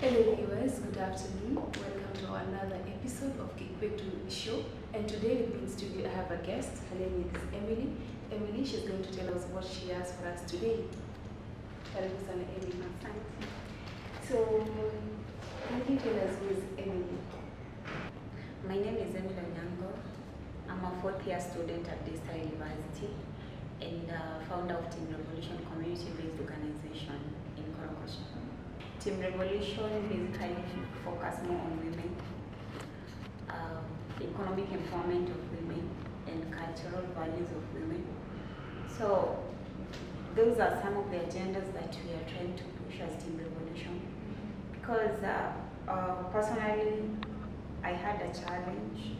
Hello viewers, good afternoon. Welcome to another episode of Kikwetu Show. And today with me in studio I have a guest. Her name is Emily. Emily, she's going to tell us what she has for us today. Karibu sana Emily. So, can you tell us who is Emily? My name is Emily Onyango. I'm a fourth year student at Daystar University and uh, founder of Team Revolution community-based organization in Korogocho. Team Revolution basically focus more on women, uh, economic empowerment of women, and cultural values of women. So those are some of the agendas that we are trying to push as Team Revolution. Because uh, uh, personally, I had a challenge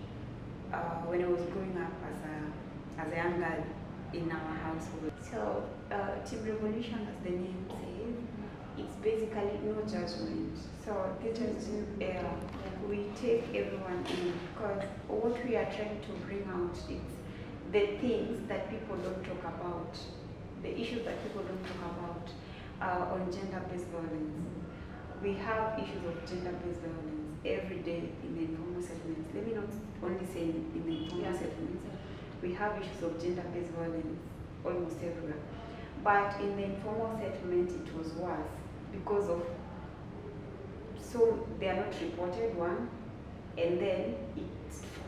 uh, when I was growing up as a, as a young girl in our household. So, uh, Team Revolution, as the name says, it's basically no judgment. So, this is uh, we take everyone in because what we are trying to bring out is the things that people don't talk about, the issues that people don't talk about uh, on gender-based violence. We have issues of gender-based violence every day in the informal settlements. Let me not only say in the informal Yeah. settlements. We have issues of gender-based violence almost everywhere. But in the informal settlement, it was worse because of so they are not reported one, and then it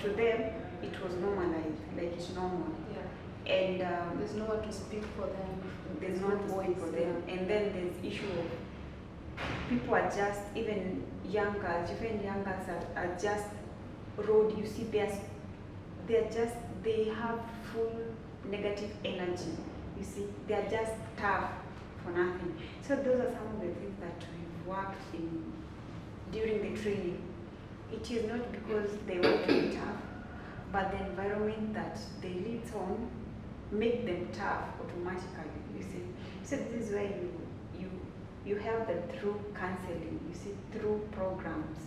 to them it was normalized, like it's normal, Yeah. and um, There's no one to speak for them. there's not voice for them, and then there's issue of people are just even young girls, even young girls are, are just road. You see, they're they're just they have full negative energy. You see, they're just tough for nothing. So those are some of the things that we've worked in during the training. It is not because they want to be tough, but the environment that they live on make them tough automatically. You see, so this is where you you you help them through counseling. You see, through programs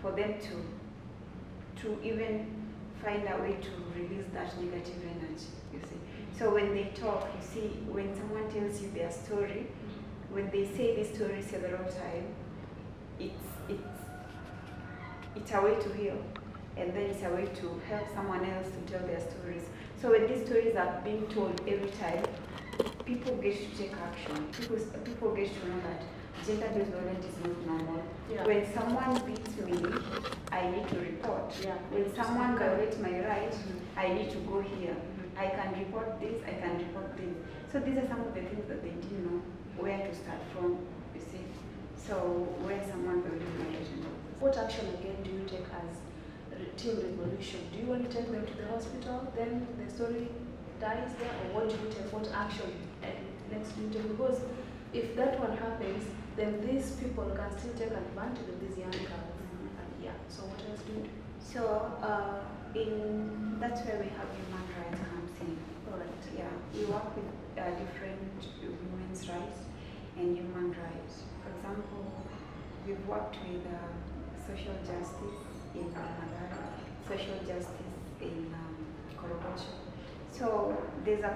for them to to even find a way to release that negative energy. You see, so when they talk, you see, when someone tells you their story, when they say this story several times, it's it's it's a way to heal, and then it's a way to help someone else to tell their stories. So when these stories are being told every time, people get to take action. People people get to know that gender-based violence is not normal. Yeah. When someone beats me, I need to report. Yeah. When someone violates my right, mm-hmm. I need to go here. Mm-hmm. I can report this, I can report this. So these are some of the things that they didn't know where to start from, you see. So where someone violates my right and all this. What action again do you take as Team Revolution? Do you only take them to the hospital, then the story dies there, or what do you take? What action next do you take? Because if that one happens, then these people can still take advantage of these young girls. And yeah, so what else do you do? So uh, in that's where we have human rights comes in. Right. Yeah, we work with uh, different women's rights and human rights. For example, we've worked with uh, social justice in Mathare, social justice in um, Korogocho. So there's a